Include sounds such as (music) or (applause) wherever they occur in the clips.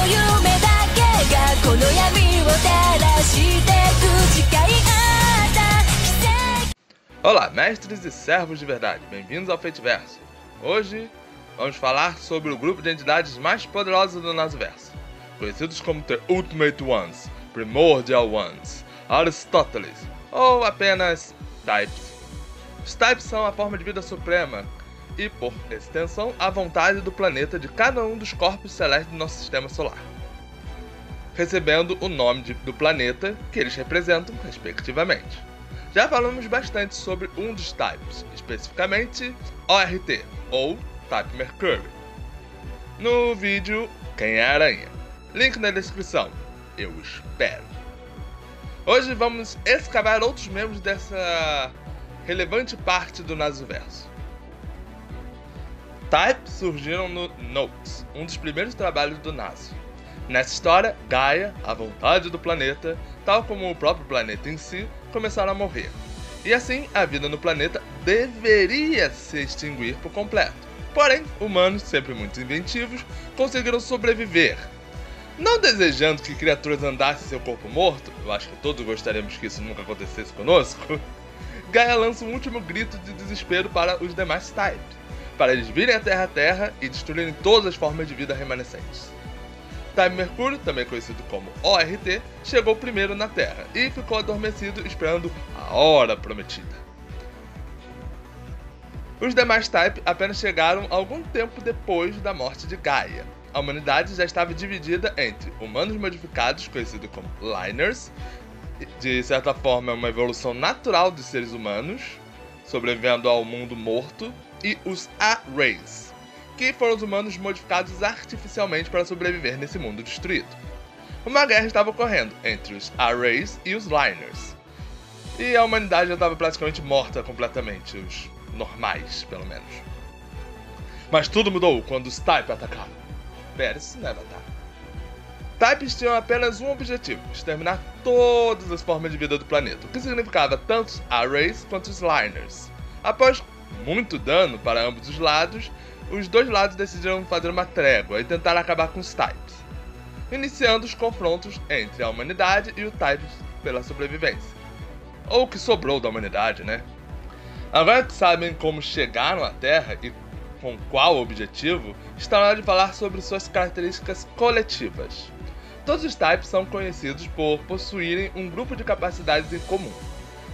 の夢だけがこの闇を照らしてく誓い合った奇跡 Olá, mestres e servos de verdade, bem-vindos ao Feitiverso. Hoje vamos falar sobre o grupo de entidades mais poderosos do Nasoverso, conhecidos como The Ultimate Ones, Primordial Ones, Aristóteles ou apenas Types. Os Types são a forma de vida suprema e, por extensão, a vontade do planeta de cada um dos corpos celestes do nosso sistema solar, recebendo o nome de- do planeta que eles representam, respectivamente. Já falamos bastante sobre um dos types, especificamente ORT, ou Type Mercury. No vídeo Quem é Aranha. Link na descrição. Eu espero. Hoje vamos escavar outros membros dessa relevante parte do Nasoverso. Types surgiram no Notes, um dos primeiros trabalhos do Naso. Nessa história, Gaia, a vontade do planeta, tal como o próprio planeta em si, começaram a morrer. E assim, a vida no planeta deveria se extinguir por completo. Porém, humanos, sempre muito inventivos, conseguiram sobreviver. Não desejando que criaturas andassem seu corpo morto, eu acho que todos gostaríamos que isso nunca acontecesse conosco, (laughs) Gaia lança um último grito de desespero para os demais types, para eles virem a Terra a Terra e destruírem todas as formas de vida remanescentes. Time Mercúrio, também conhecido como ORT, chegou primeiro na Terra e ficou adormecido esperando a hora prometida. Os demais Type apenas chegaram algum tempo depois da morte de Gaia. A humanidade já estava dividida entre humanos modificados, conhecidos como Liners, de certa forma é uma evolução natural dos seres humanos, sobrevivendo ao mundo morto, e os A-Rays, que foram os humanos modificados artificialmente para sobreviver nesse mundo destruído. Uma guerra estava ocorrendo entre os A-Rays e os Liners. E a humanidade já estava praticamente morta completamente, os normais, pelo menos. Mas tudo mudou quando os Type atacaram. Pera, isso não é Avatar. Types tinham apenas um objetivo: exterminar todas as formas de vida do planeta, o que significava tanto os A-Rays quanto os Liners. Após muito dano para ambos os lados, os dois lados decidiram fazer uma trégua e tentar acabar com os Types, iniciando os confrontos entre a humanidade e o Types pela sobrevivência. Ou o que sobrou da humanidade, né? Agora que sabem como chegaram à Terra e com qual objetivo, está na hora de falar sobre suas características coletivas. Todos os types são conhecidos por possuírem um grupo de capacidades em comum.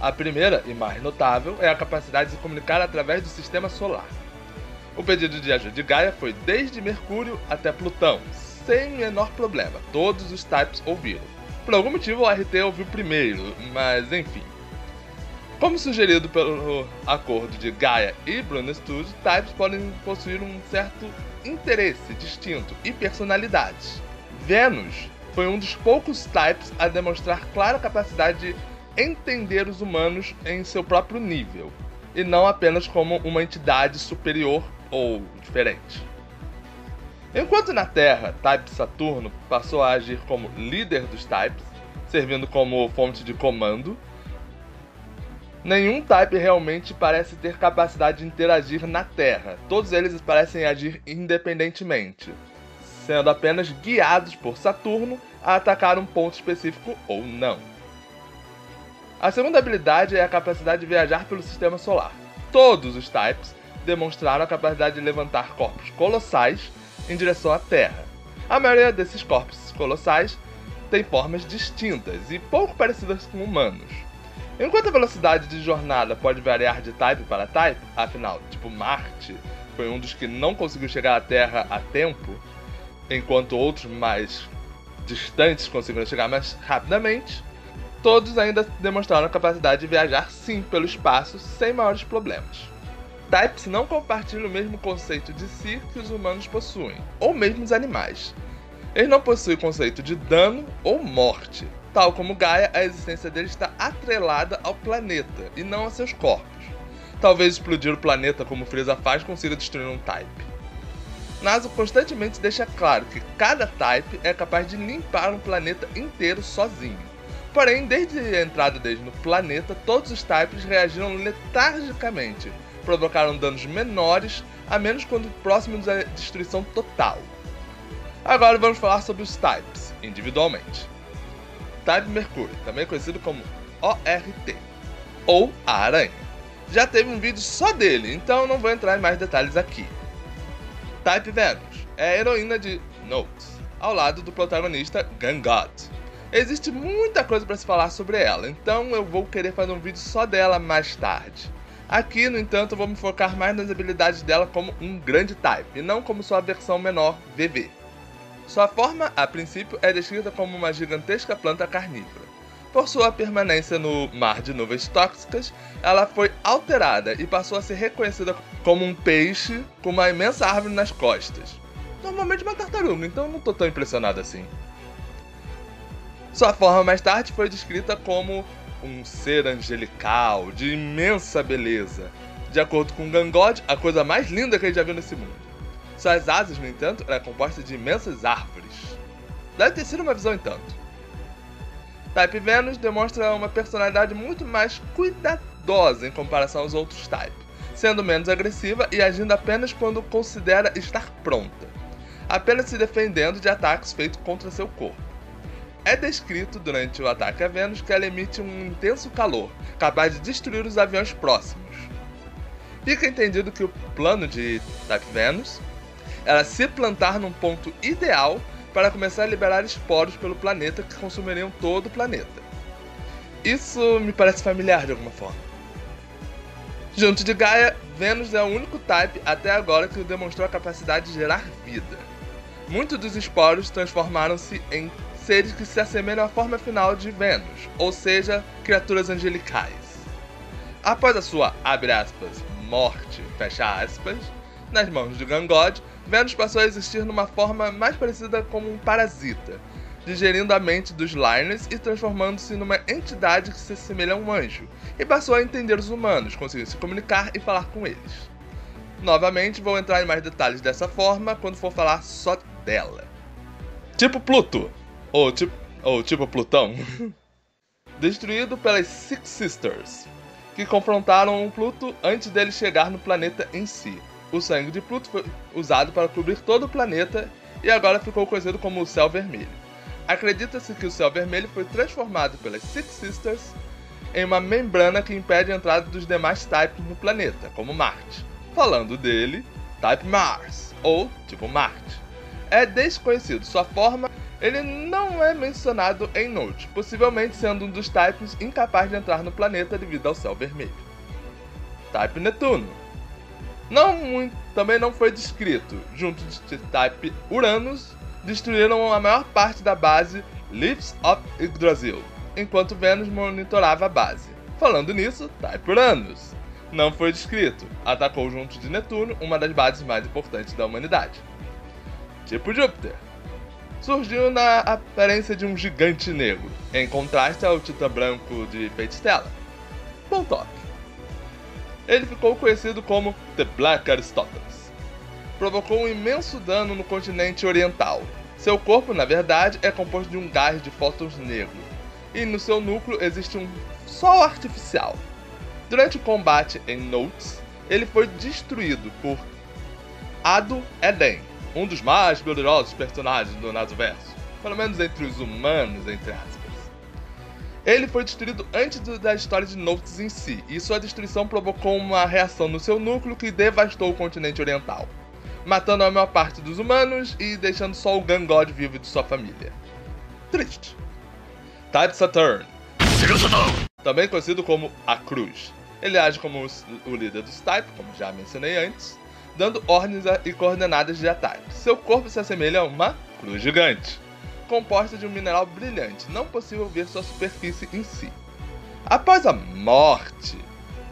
A primeira e mais notável é a capacidade de se comunicar através do sistema solar. O pedido de ajuda de Gaia foi desde Mercúrio até Plutão, sem menor problema. Todos os types ouviram. Por algum motivo o RT ouviu primeiro, mas enfim. Como sugerido pelo acordo de Gaia e Bruno Studio, types podem possuir um certo interesse distinto e personalidades. Vênus foi um dos poucos types a demonstrar clara capacidade de entender os humanos em seu próprio nível, e não apenas como uma entidade superior ou diferente. Enquanto na Terra, Type Saturno passou a agir como líder dos types, servindo como fonte de comando, Nenhum type realmente parece ter capacidade de interagir na Terra. Todos eles parecem agir independentemente, sendo apenas guiados por Saturno a atacar um ponto específico ou não. A segunda habilidade é a capacidade de viajar pelo sistema solar. Todos os types demonstraram a capacidade de levantar corpos colossais em direção à Terra. A maioria desses corpos colossais tem formas distintas e pouco parecidas com humanos. Enquanto a velocidade de jornada pode variar de type para type, afinal, tipo Marte foi um dos que não conseguiu chegar à Terra a tempo, enquanto outros mais distantes conseguiram chegar mais rapidamente, todos ainda demonstraram a capacidade de viajar sim pelo espaço sem maiores problemas. Types não compartilham o mesmo conceito de si que os humanos possuem, ou mesmo os animais. Eles não possuem o conceito de dano ou morte, Tal como Gaia, a existência dele está atrelada ao planeta e não a seus corpos. Talvez explodir o planeta como Frieza faz consiga destruir um type. Naso constantemente deixa claro que cada type é capaz de limpar um planeta inteiro sozinho. Porém, desde a entrada deles no planeta, todos os types reagiram letargicamente, provocaram danos menores, a menos quando próximos da destruição total. Agora vamos falar sobre os types, individualmente. Type Mercúrio, também conhecido como ORT, ou a aranha. Já teve um vídeo só dele, então não vou entrar em mais detalhes aqui. Type Venus é a heroína de Notes, ao lado do protagonista Gangot. Existe muita coisa para se falar sobre ela, então eu vou querer fazer um vídeo só dela mais tarde. Aqui, no entanto, vou me focar mais nas habilidades dela como um grande type, e não como sua versão menor VV. Sua forma, a princípio, é descrita como uma gigantesca planta carnívora. Por sua permanência no mar de nuvens tóxicas, ela foi alterada e passou a ser reconhecida como um peixe com uma imensa árvore nas costas. Normalmente uma tartaruga, então não tô tão impressionado assim. Sua forma mais tarde foi descrita como um ser angelical, de imensa beleza. De acordo com Gangod, a coisa mais linda que ele já viu nesse mundo. Suas asas, no entanto, eram compostas de imensas árvores. Deve ter sido uma visão entanto. Type Venus demonstra uma personalidade muito mais cuidadosa em comparação aos outros types, sendo menos agressiva e agindo apenas quando considera estar pronta, apenas se defendendo de ataques feitos contra seu corpo. É descrito durante o ataque a Vênus que ela emite um intenso calor, capaz de destruir os aviões próximos. Fica entendido que o plano de Type Venus era se plantar num ponto ideal para começar a liberar esporos pelo planeta que consumiriam todo o planeta. Isso me parece familiar de alguma forma. Junto de Gaia, Vênus é o único type até agora que demonstrou a capacidade de gerar vida. Muitos dos esporos transformaram-se em seres que se assemelham à forma final de Vênus, ou seja, criaturas angelicais. Após a sua, abre aspas, morte, fecha aspas, nas mãos de Gangod, Vênus passou a existir numa forma mais parecida como um parasita, digerindo a mente dos Liners e transformando-se numa entidade que se assemelha a um anjo, e passou a entender os humanos, conseguindo se comunicar e falar com eles. Novamente, vou entrar em mais detalhes dessa forma quando for falar só dela. Tipo Pluto, ou tipo, ou tipo Plutão. (laughs) Destruído pelas Six Sisters, que confrontaram Pluto antes dele chegar no planeta em si. O sangue de Pluto foi usado para cobrir todo o planeta e agora ficou conhecido como o Céu Vermelho. Acredita-se que o Céu Vermelho foi transformado pelas Six Sisters em uma membrana que impede a entrada dos demais types no planeta, como Marte. Falando dele, Type Mars, ou tipo Marte. É desconhecido sua forma, ele não é mencionado em Note, possivelmente sendo um dos types incapaz de entrar no planeta devido ao céu vermelho. Type Netuno, não muito, também não foi descrito. Junto de Type Uranus, destruíram a maior parte da base Leaves of Yggdrasil, enquanto Vênus monitorava a base. Falando nisso, Type Uranus não foi descrito. Atacou junto de Netuno, uma das bases mais importantes da humanidade. Tipo Júpiter. Surgiu na aparência de um gigante negro, em contraste ao titã branco de Fate Stella. Bom toque ele ficou conhecido como The Black Aristoteles. Provocou um imenso dano no continente oriental. Seu corpo, na verdade, é composto de um gás de fótons negro, e no seu núcleo existe um sol artificial. Durante o combate em Notes, ele foi destruído por Ado Eden, um dos mais poderosos personagens do Nasoverso, pelo menos entre os humanos, entre aspas. Ele foi destruído antes da história de Notes em si, e sua destruição provocou uma reação no seu núcleo que devastou o continente oriental, matando a maior parte dos humanos e deixando só o Gangod vivo de sua família. Triste. Type Saturn. Também conhecido como a Cruz. Ele age como o líder dos Type, como já mencionei antes, dando ordens e coordenadas de ataque. Seu corpo se assemelha a uma cruz gigante composta de um mineral brilhante, não possível ver sua superfície em si. Após a morte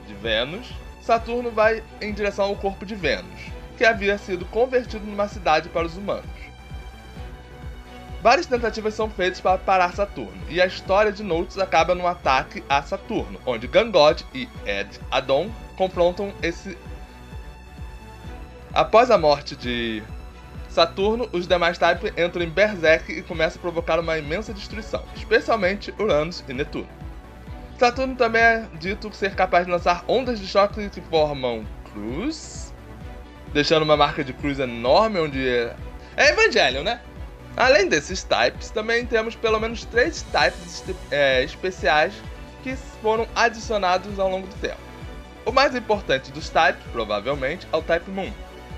de Vênus, Saturno vai em direção ao corpo de Vênus, que havia sido convertido numa cidade para os humanos. Várias tentativas são feitas para parar Saturno, e a história de Notes acaba num ataque a Saturno, onde Gangod e Ed Adon confrontam esse. Após a morte de Saturno, os demais types entram em Berserk e começam a provocar uma imensa destruição, especialmente Uranus e Netuno. Saturno também é dito ser capaz de lançar ondas de choque que formam cruz, deixando uma marca de cruz enorme onde é, é Evangelion, né? Além desses types, também temos pelo menos três types é, especiais que foram adicionados ao longo do tempo. O mais importante dos types, provavelmente, é o Type Moon,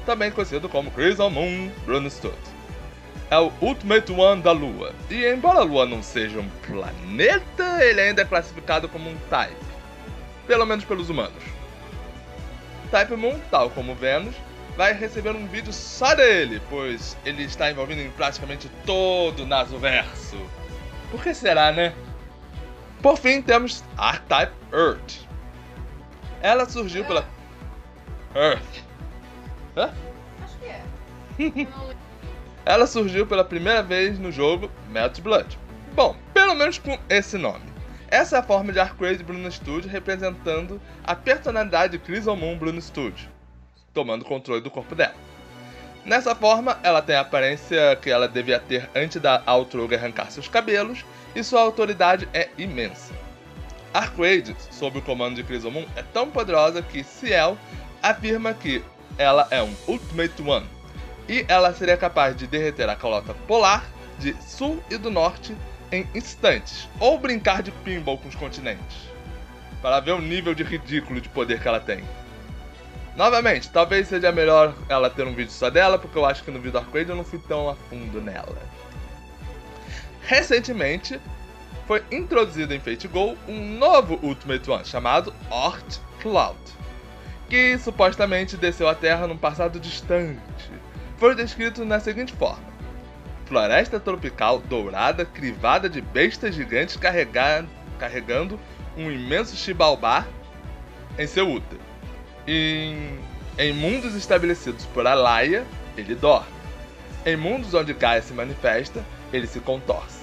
também conhecido como Crystal Moon Brunstone. É o Ultimate One da Lua, e embora a Lua não seja um planeta, ele ainda é classificado como um Type, pelo menos pelos humanos. Type Moon, tal como Vênus, vai receber um vídeo só dele, pois ele está envolvido em praticamente todo o Nasoverso. Por que será, né? Por fim, temos R-Type Earth. Ela surgiu pela. Earth. Hã? Acho que é. (laughs) Ela surgiu pela primeira vez no jogo Melt Blood. Bom, pelo menos com esse nome. Essa é a forma de Arcade Bruno Studio representando a personalidade de Crystal Moon Bruno Studio tomando controle do corpo dela. Nessa forma, ela tem a aparência que ela devia ter antes da Outrogue arrancar seus cabelos, e sua autoridade é imensa. Arcade, sob o comando de Crisomon, é tão poderosa que Ciel afirma que ela é um Ultimate One, e ela seria capaz de derreter a calota polar de sul e do norte em instantes, ou brincar de pinball com os continentes. Para ver o nível de ridículo de poder que ela tem. Novamente, talvez seja melhor ela ter um vídeo só dela, porque eu acho que no vídeo Arcade eu não fui tão a fundo nela. Recentemente, foi introduzido em Fate Go um novo Ultimate One chamado Ort Cloud, que supostamente desceu à Terra num passado distante. Foi descrito na seguinte forma: Floresta tropical dourada crivada de bestas gigantes carregando um imenso chibaubá em seu útero. Em, em mundos estabelecidos por Alaya, ele dorme. Em mundos onde Gaia se manifesta, ele se contorce.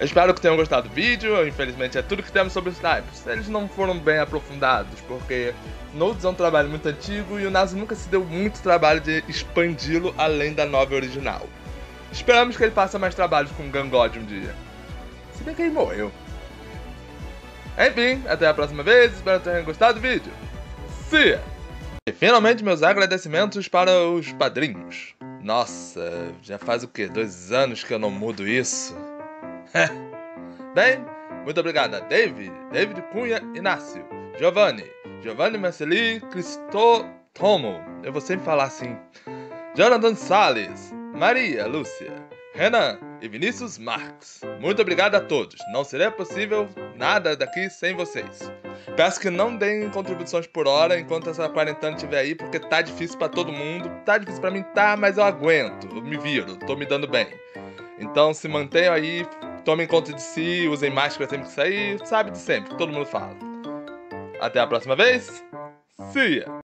Espero que tenham gostado do vídeo, infelizmente é tudo que temos sobre os types. Eles não foram bem aprofundados, porque Nodes é um trabalho muito antigo e o NASA nunca se deu muito trabalho de expandi-lo além da nova original. Esperamos que ele faça mais trabalhos com Gangod um dia. Se bem que ele morreu. Enfim, até a próxima vez, espero que tenham gostado do vídeo. E finalmente meus agradecimentos para os padrinhos. Nossa, já faz o que? Dois anos que eu não mudo isso. (laughs) Bem, muito obrigado a David, David Cunha Inácio, Giovanni, Giovanni Marceli Cristotomo, eu vou sempre falar assim, Jonathan Salles, Maria Lúcia, Renan e Vinícius Marques. Muito obrigado a todos. Não seria possível nada daqui sem vocês. Peço que não deem contribuições por hora enquanto essa quarentena estiver aí, porque tá difícil para todo mundo. Tá difícil para mim, tá, mas eu aguento. Eu me viro, tô me dando bem. Então se mantenham aí, tomem conta de si, usem máscara sempre que sair, sabe de sempre, todo mundo fala. Até a próxima vez. See ya!